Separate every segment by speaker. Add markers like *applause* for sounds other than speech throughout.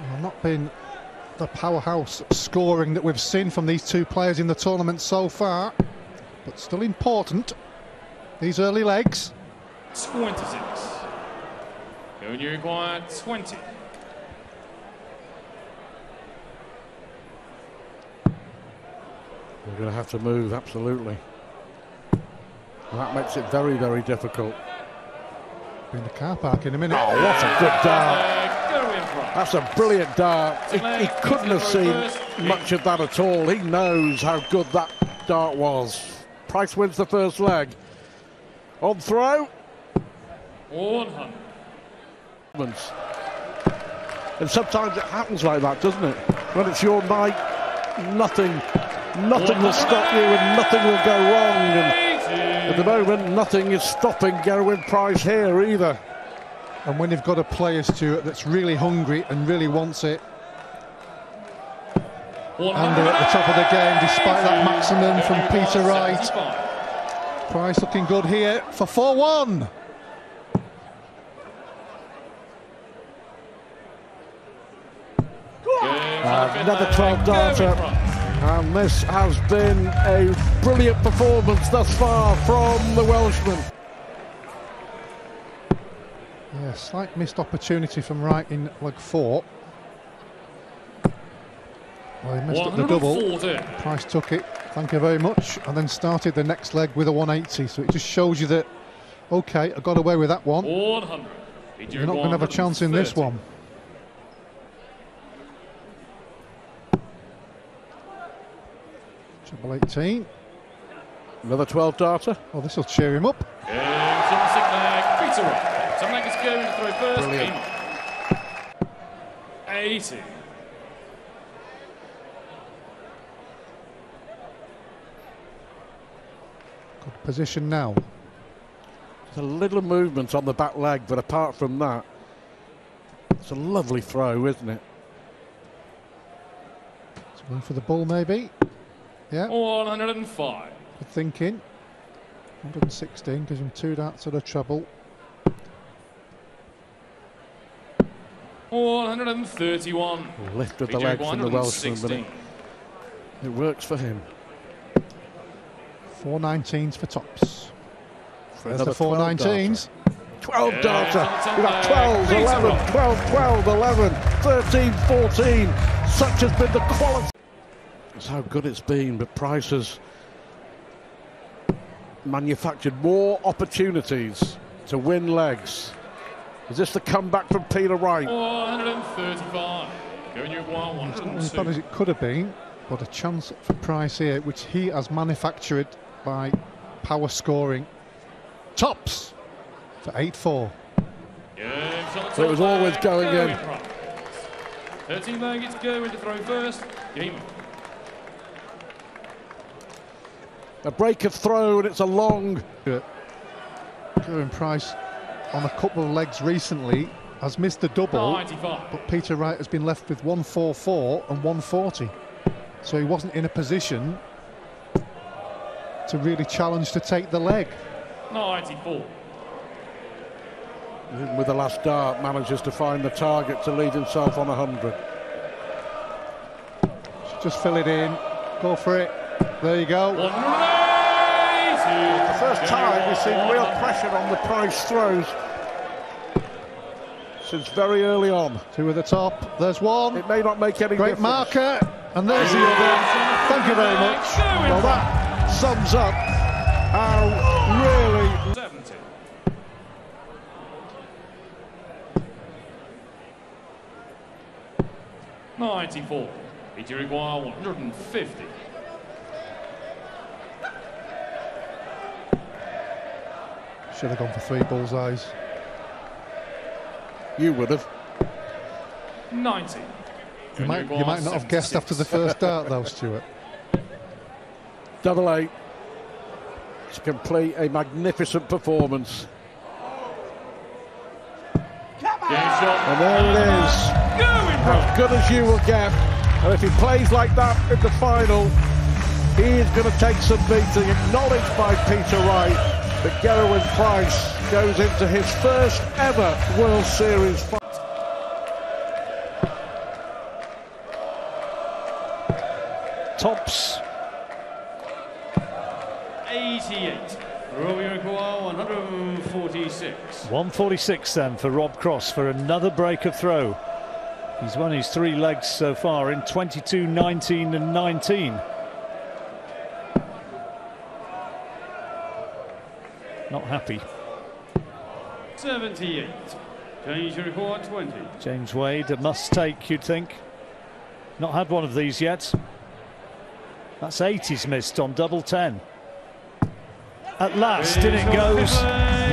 Speaker 1: Well, not been the powerhouse scoring that we've seen from these two players in the tournament so far, but still important. These early legs.
Speaker 2: 26. Going Uruguay 20.
Speaker 3: We're going to have to move, absolutely. And that makes it very, very difficult.
Speaker 1: Be in the car park in a minute.
Speaker 3: Oh, what a good dart.
Speaker 2: Uh, go in front.
Speaker 3: That's a brilliant dart. He, he couldn't have seen much of that at all. He knows how good that dart was. Price wins the first leg. On throw.
Speaker 2: 100.
Speaker 3: And sometimes it happens like that, doesn't it? When it's your night, nothing, nothing will stop you and nothing will go wrong. And at the moment, nothing is stopping Gerwyn Price here either.
Speaker 1: And when you've got a player, Stuart, that's really hungry and really wants it, and they're at the top of the game, despite that maximum from Peter Wright. Price looking good here for 4-1.
Speaker 3: Uh, another 12 darter. And this has been a brilliant performance thus far from the Welshman.
Speaker 1: Yeah, slight missed opportunity from Wright in leg four. Well, he missed up the double. Price took it, thank you very much, and then started the next leg with a 180. So it just shows you that, okay, I got away with that one.
Speaker 2: 100.
Speaker 1: You're not going to have a chance in this one. Triple 18.
Speaker 3: Another 12 darter.
Speaker 1: Oh, this will cheer him up.
Speaker 2: Going to throw first.
Speaker 3: Brilliant.
Speaker 2: 80.
Speaker 1: Good position now.
Speaker 3: There's a little movement on the back leg, but apart from that, it's a lovely throw, isn't it?
Speaker 1: It's going for the ball, maybe. Yeah,
Speaker 2: 105.
Speaker 1: good thinking. 116 gives him two darts at a treble.
Speaker 2: 131.
Speaker 3: Lift of the
Speaker 2: Peter
Speaker 3: leg from the Welshman, but it, it works for him.
Speaker 1: 419s for tops.
Speaker 3: For
Speaker 1: There's
Speaker 3: another
Speaker 1: the 419s.
Speaker 3: 12
Speaker 2: Yeah,
Speaker 3: darter.
Speaker 2: it's
Speaker 3: We've got
Speaker 2: there.
Speaker 3: 12, 11, 12, 12, 11, 13, 14. Such has been the quality. That's how good it's been, but Price has manufactured more opportunities to win legs. Is this the comeback from Peter Wright?
Speaker 2: 135. Going Uruguay
Speaker 1: It's not as bad as it could have been, but a chance for Price here, which he has manufactured by power scoring. Tops for 8-4.
Speaker 2: Yeah,
Speaker 3: So it was
Speaker 2: top
Speaker 3: always
Speaker 2: leg,
Speaker 3: going in.
Speaker 2: front. 13 leg, it's going to throw first. Game on.
Speaker 3: A break of throw, and it's a long.
Speaker 1: Gerwyn Price on a couple of legs recently has missed the double,
Speaker 2: 95.
Speaker 1: but Peter Wright has been left with 144 and 140. So he wasn't in a position to really challenge to take the leg.
Speaker 2: 94.
Speaker 3: Even with the last dart, manages to find the target to lead himself on 100.
Speaker 1: Just fill it in, go for it. There you go.
Speaker 2: 180.
Speaker 3: The first time we've seen real pressure on the Price throws since very early on.
Speaker 1: Two at the top. There's one.
Speaker 3: It may not make any
Speaker 1: Great
Speaker 3: difference.
Speaker 1: marker. And there's the other. Thank you very much.
Speaker 3: Well, that sums up how really
Speaker 2: 70. Ninety-four. Beat Uruguay 150.
Speaker 1: Should have gone for three bullseyes.
Speaker 3: You would have.
Speaker 2: 90.
Speaker 1: You might, you might not have guessed after the first dart, though, Stuart.
Speaker 3: Double eight to complete a magnificent performance. And there it is. As good as you will get. And if he plays like that in the final, he is going to take some beating. Acknowledged by Peter Wright but Gerwyn Price goes into his first ever World Series fight.
Speaker 4: Tops.
Speaker 5: 88. Romeo 146.
Speaker 4: 146 then for Rob Cross for another break of throw. He's won his three legs so far in 22, 19 and 19. Not happy.
Speaker 5: 78. Change record 20.
Speaker 4: James Wade, a must take, you'd think. Not had one of these yet. That's 80s missed on double 10. At last, in it goes.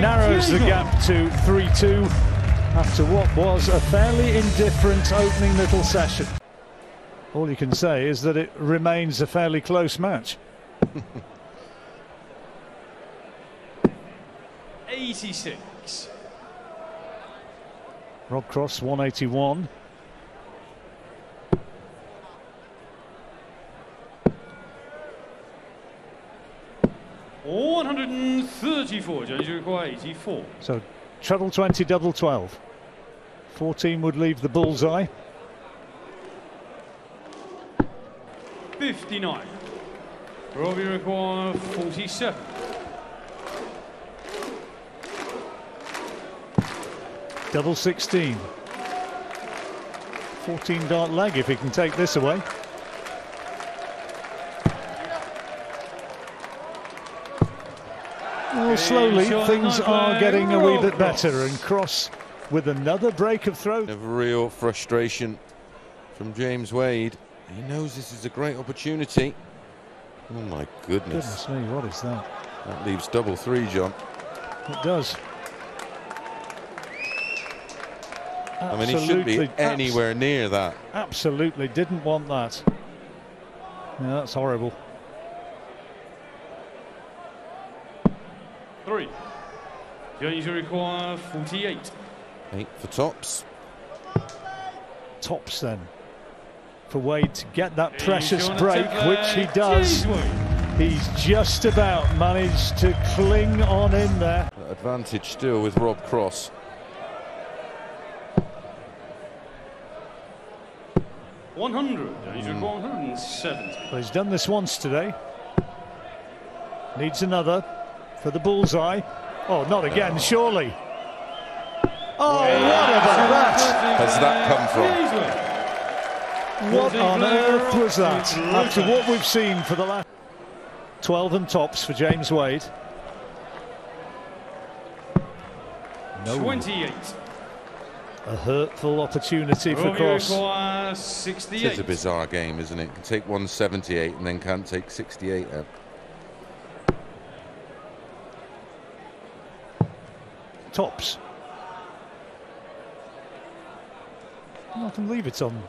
Speaker 4: Narrows the gap to 3 2 after what was a fairly indifferent opening little session. All you can say is that it remains a fairly close match. *laughs*
Speaker 5: 86.
Speaker 4: Rob Cross 181.
Speaker 5: One hundred and thirty-four. Change require eighty-four.
Speaker 4: So treble 20, double 12. 14 would leave the bullseye.
Speaker 5: Fifty-nine. Robbie require forty-seven.
Speaker 4: Double 16. 14 dart leg if he can take this away. Well, slowly things are getting a wee bit better and Cross with another break of throw.
Speaker 6: of real frustration from James Wade. He knows this is a great opportunity. Oh my goodness.
Speaker 4: Goodness me, what is that?
Speaker 6: That leaves double three, John.
Speaker 4: It does.
Speaker 6: I mean, he shouldn't be anywhere near that.
Speaker 4: Absolutely didn't want that. Yeah, that's horrible.
Speaker 5: Three. Change require forty-eight.
Speaker 6: Eight for tops.
Speaker 4: Tops then for Wade to get that precious break, which he does. He's just about managed to cling on in there.
Speaker 6: Advantage still with Rob Cross.
Speaker 5: One hundred. Change require one hundred and seventy.
Speaker 4: Well, he's done this once today. Needs another for the bullseye. Oh, not again, surely. Oh, what about that?
Speaker 6: Has that come from?
Speaker 5: James Wade.
Speaker 4: What on earth was that? After what we've seen for the last 12 and tops for James Wade. No,
Speaker 5: 28.
Speaker 4: A hurtful opportunity for
Speaker 5: Robbie
Speaker 4: Cross.
Speaker 6: It is a bizarre game, isn't it? Can take 178 and then can't take 68 out.
Speaker 4: Tops. Nothing leave it on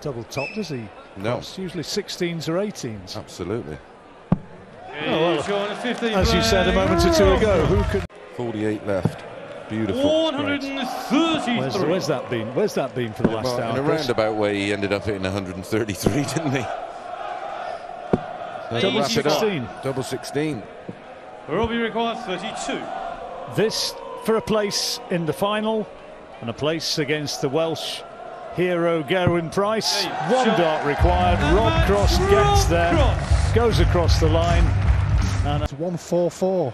Speaker 4: double top, does he?
Speaker 6: No,
Speaker 4: It's usually 16s or 18s.
Speaker 6: absolutely.
Speaker 4: Oh, well,
Speaker 5: He's on a 15
Speaker 4: As you said a moment or two ago, who could?
Speaker 6: 48 left. Beautiful.
Speaker 5: 133.
Speaker 4: Where's, where's that been? Where's that been for the last
Speaker 6: Well,
Speaker 4: hour?
Speaker 6: in a roundabout way, he ended up hitting 133, didn't he?
Speaker 4: Double
Speaker 6: wrap it up.
Speaker 4: 16.
Speaker 6: Double 16.
Speaker 5: Robbie require 32.
Speaker 4: This for a place in the final and a place against the Welsh hero Gerwyn Price.
Speaker 5: Hey,
Speaker 4: One
Speaker 5: shot.
Speaker 4: dart required.
Speaker 5: And
Speaker 4: Rob Cross
Speaker 5: Rob
Speaker 4: gets there,
Speaker 5: Cross.
Speaker 4: goes across the line. And
Speaker 1: It's 144.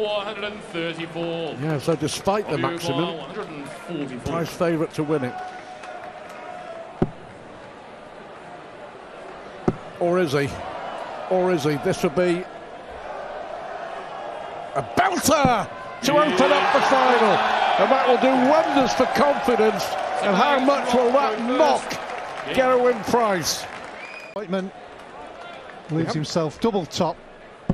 Speaker 5: One hundred and thirty-four.
Speaker 4: yeah, so despite the maximum,
Speaker 5: require 144.
Speaker 4: Price favourite to win it. Or is he? Or is he? This would be a belter to open up the final. And that will do wonders for confidence. And how much will that knock Gerwyn Price?
Speaker 1: Whiteman leaves himself double top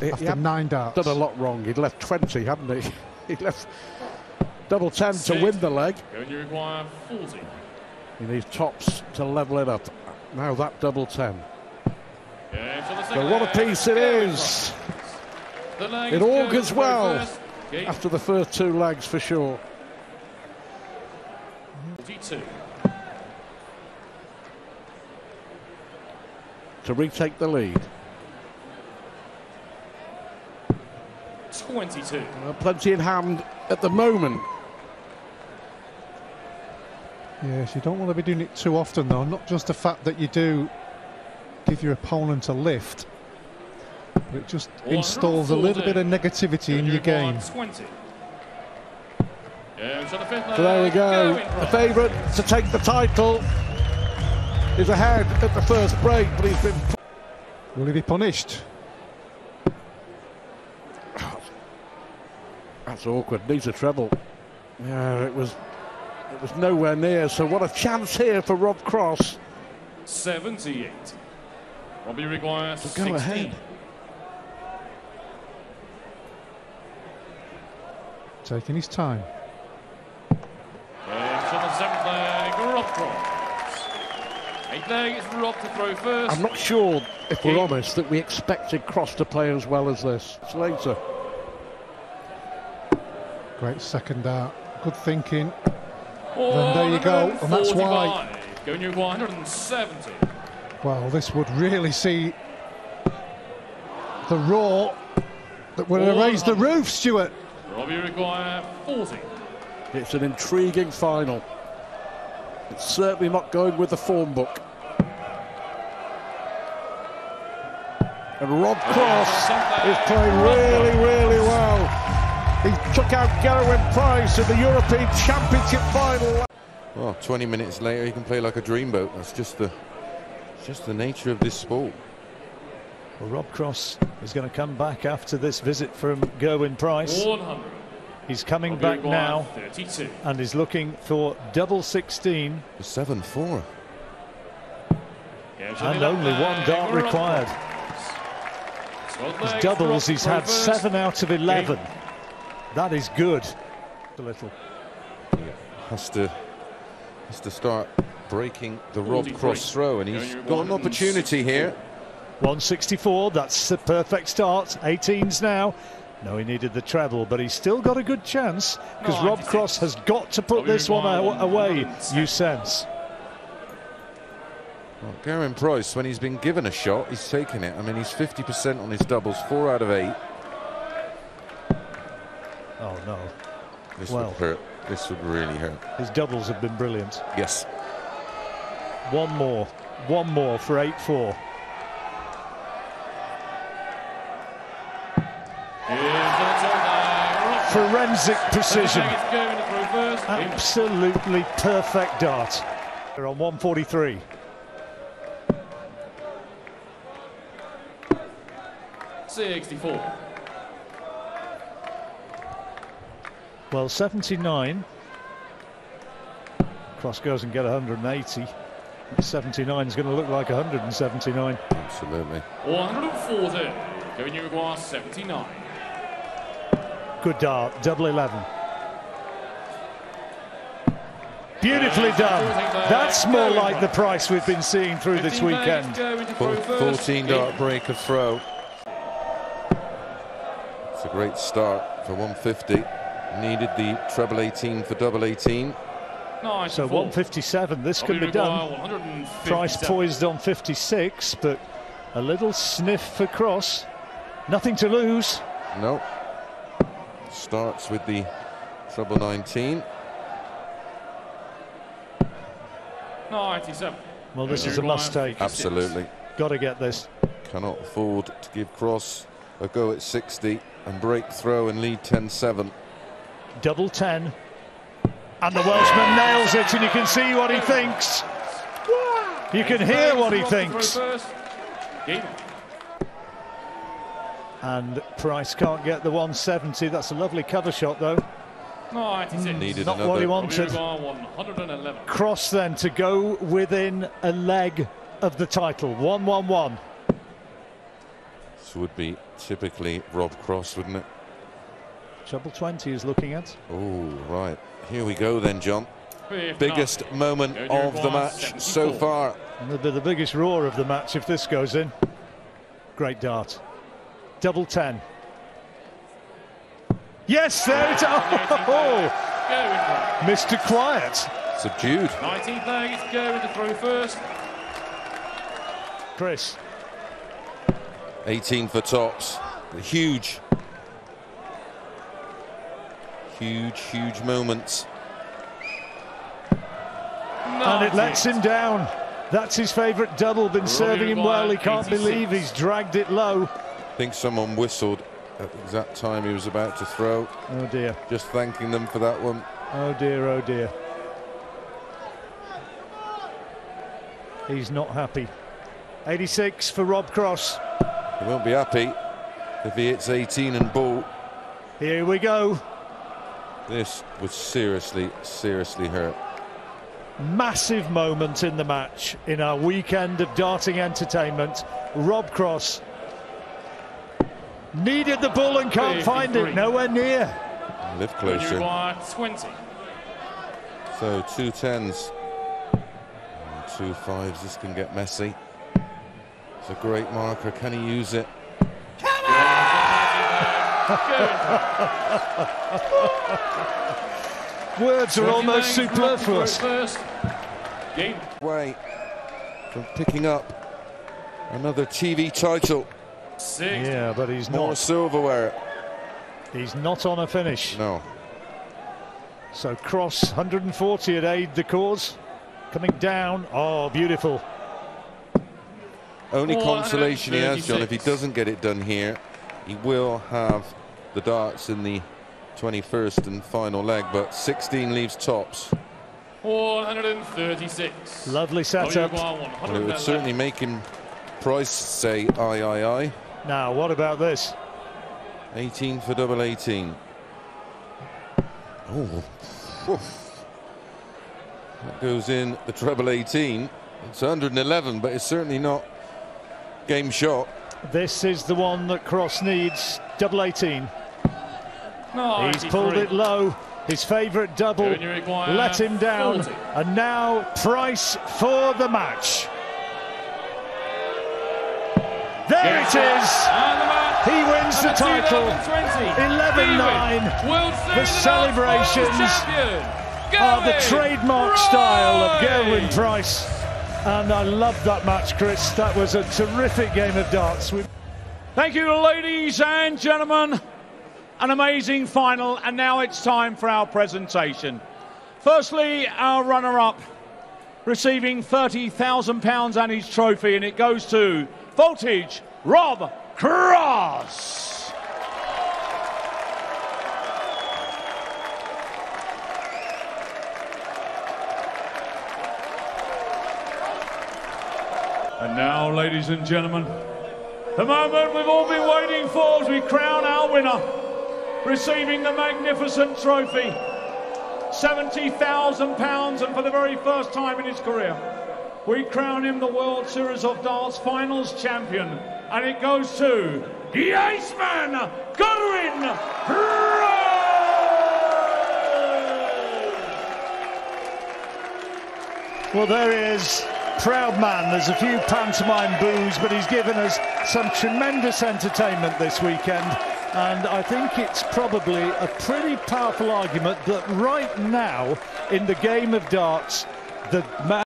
Speaker 4: He
Speaker 1: after
Speaker 4: hadn't
Speaker 1: nine darts.
Speaker 4: done a lot wrong. He'd left 20, hadn't he? *laughs* He left double 10 to win the leg.
Speaker 5: Going to require 40.
Speaker 4: He needs tops to level it up. Now that double 10.
Speaker 5: Yeah,
Speaker 4: So what a piece it is.
Speaker 5: The leg
Speaker 4: It
Speaker 5: is going
Speaker 4: augurs well
Speaker 5: first.
Speaker 4: After the first two legs for sure.
Speaker 5: 42.
Speaker 4: To retake the lead.
Speaker 5: 22.
Speaker 4: Uh, plenty in hand at the moment.
Speaker 1: Yes, you don't want to be doing it too often, though. Not just the fact that you do give your opponent a lift, but it just installs a little bit of negativity in your game.
Speaker 2: 20. The
Speaker 3: So there we go. The favourite to take the title is ahead at the first break, but he's been
Speaker 1: Will he be punished?
Speaker 3: That's awkward. Needs a treble. Yeah, it was. It was nowhere near. So what a chance here for Rob Cross.
Speaker 2: 78. Robbie requires
Speaker 3: To go
Speaker 2: 16.
Speaker 3: ahead.
Speaker 1: Taking his time.
Speaker 2: Goes on the seventh leg, Rob Cross. Eighth leg, it's Rob to throw first.
Speaker 3: I'm not sure, if we're honest, that we expected Cross to play as well as this. It's later.
Speaker 1: Great second out. Good thinking.
Speaker 2: Oh,
Speaker 1: there you go, and that's why-
Speaker 2: Going to 170.
Speaker 1: Well, this would really see the raw that would have
Speaker 2: Oh,
Speaker 1: raised the roof, Stuart.
Speaker 2: Robbie require 40.
Speaker 3: It's an intriguing final. It's certainly not going with the form book. And Rob oh, Cross is playing really, really well. He took out Gerwyn Price in the European Championship final.
Speaker 6: Well, 20 minutes later, he can play like a dreamboat. That's just the, just the nature of this sport.
Speaker 4: Well, Rob Cross is going to come back after this visit from Gerwyn Price.
Speaker 2: 100.
Speaker 4: He's coming
Speaker 2: Robbie
Speaker 4: back
Speaker 2: require
Speaker 4: now
Speaker 2: 32.
Speaker 4: and is looking for double 16
Speaker 6: 7 4.
Speaker 2: Goes on
Speaker 4: and only
Speaker 2: left
Speaker 4: one dart required. His doubles, he's had seven out of 11. That is good. A little.
Speaker 6: Has to, has to start breaking the Rob Cross throw, and he's got an opportunity here.
Speaker 4: 164, that's the perfect start. 18s now. No, he needed the treble, but he's still got a good chance because Rob Cross has got to put this one
Speaker 2: require
Speaker 4: aw- away,
Speaker 2: 110.
Speaker 4: you sense.
Speaker 6: Well, Gerwyn Price, when he's been given a shot, he's taken it. I mean, he's 50% on his doubles, four out of eight.
Speaker 4: Oh, no.
Speaker 6: This
Speaker 4: Well.
Speaker 6: would hurt. This would really hurt.
Speaker 4: His doubles have been brilliant.
Speaker 6: Yes.
Speaker 4: One more. One more for 8 4.
Speaker 2: Here's the top leg, Rob
Speaker 4: Forensic precision.
Speaker 2: Seventh leg, it's going to throw first. In
Speaker 4: Absolutely perfect dart. They're on 143.
Speaker 2: Sixty-four.
Speaker 4: Well, 79. Cross goes and get 180. 79 is going to look like 179.
Speaker 6: Absolutely.
Speaker 2: 140. Going to require 79.
Speaker 4: Good dart, double 11. Beautifully done. That's more like the price we've been seeing through this weekend.
Speaker 2: Going to
Speaker 6: Four-
Speaker 2: throw first.
Speaker 6: 14 dart break of throw. It's a great start for 150. Needed the treble 18 for double 18.
Speaker 2: Nice.
Speaker 4: So 157, this can be done. Price poised on 56, but a little sniff for Cross. Nothing to lose.
Speaker 6: No. Starts with the treble 19.
Speaker 2: 97.
Speaker 4: Well, this is a must take.
Speaker 6: Absolutely.
Speaker 4: Got to get this.
Speaker 6: Cannot afford to give Cross a go at 60 and break throw and lead 10-7.
Speaker 4: Double 10. And the Welshman nails it, and you can see what he thinks. You can hear what he
Speaker 2: Rob to throw
Speaker 4: thinks. And Price can't get the 170. That's a lovely cover shot, though.
Speaker 2: 96.
Speaker 6: Needed
Speaker 4: Not
Speaker 6: another.
Speaker 4: what he wanted. Cross then to go within a leg of the title. 1 1 1.
Speaker 6: This would be typically Rob Cross, wouldn't it?
Speaker 4: Treble 20 is looking at.
Speaker 6: Oh, right. Here we go then, John.
Speaker 2: 59.
Speaker 6: Biggest moment of the
Speaker 2: require
Speaker 6: match so far.
Speaker 4: And it'll the biggest roar of the match if this goes in. Great dart. Double 10. Yes, there it is. *laughs* Oh,
Speaker 2: Going
Speaker 4: Mr. Quiet.
Speaker 6: Subdued.
Speaker 2: for it. 19th leg, it's going to throw first.
Speaker 4: Chris.
Speaker 6: 18 for tops. Huge. Huge, huge moments.
Speaker 4: And it lets him down. That's his favourite double, been serving him well. He can't 86. believe he's dragged it low.
Speaker 6: I think someone whistled at the exact time he was about to throw.
Speaker 4: Oh dear.
Speaker 6: Just thanking them for that one.
Speaker 4: Oh dear, oh dear. He's not happy. 86 for Rob Cross.
Speaker 6: He won't be happy if he hits 18 and ball.
Speaker 4: Here we go.
Speaker 6: This would seriously, seriously hurt.
Speaker 4: Massive moment in the match in our weekend of darting entertainment. Rob Cross needed the ball and can't find it. Nowhere near.
Speaker 6: Live closer.
Speaker 2: 20.
Speaker 6: So two tens, two fives. This can get messy. It's a great marker. Can he use it?
Speaker 4: Words are almost superfluous.
Speaker 6: Way from picking up another TV title.
Speaker 4: Six. Yeah, but he's
Speaker 6: More
Speaker 4: not.
Speaker 6: silverware.
Speaker 4: He's not on a finish.
Speaker 6: No.
Speaker 4: So Cross 140 at aid the cause. Coming down. Oh, beautiful.
Speaker 6: Only consolation he has, John, if he doesn't get it done here, he will have the darts in the 21st and final leg, but 16 leaves tops.
Speaker 2: 436.
Speaker 4: Lovely setup.
Speaker 6: Well, it would certainly make him Price say aye, aye, aye.
Speaker 4: Now, what about this?
Speaker 6: 18 for double 18. Oh, that goes in the treble 18. It's 111, but it's certainly not game shot.
Speaker 4: This is the one that Cross needs, double 18.
Speaker 2: No,
Speaker 4: He's pulled it low. His favourite double let him down. 40. And now Price for the match. There it is. He wins the title. 11-9. The celebrations are the trademark style of Gerwyn Price. And I loved that match, Chris. That was a terrific game of darts.
Speaker 7: Thank you, ladies and gentlemen. An amazing final, and now it's time for our presentation. Firstly, our runner-up receiving £30,000 and his trophy, and it goes to Voltage Rob Cross. And now, ladies and gentlemen, the moment we've all been waiting for as we crown our winner receiving the magnificent trophy. £70,000 and for the very first time in his career, we crown him the World Series of Darts Finals champion. And it goes to the Iceman, Gerwyn
Speaker 4: Well, there he is. Proud man. There's a few pantomime boos, but he's given us some tremendous entertainment this weekend. And I think it's probably a pretty powerful argument that right now in the game of darts, the man